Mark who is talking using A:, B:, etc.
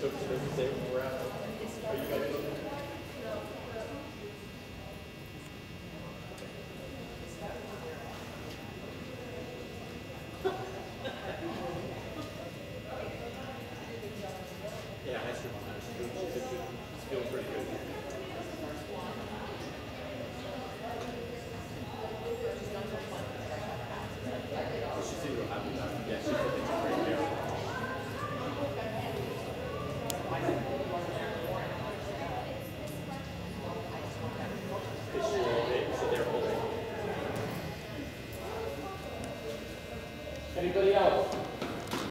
A: took to this day when we're at. Are you yeah, I see. It's feeling Territorial.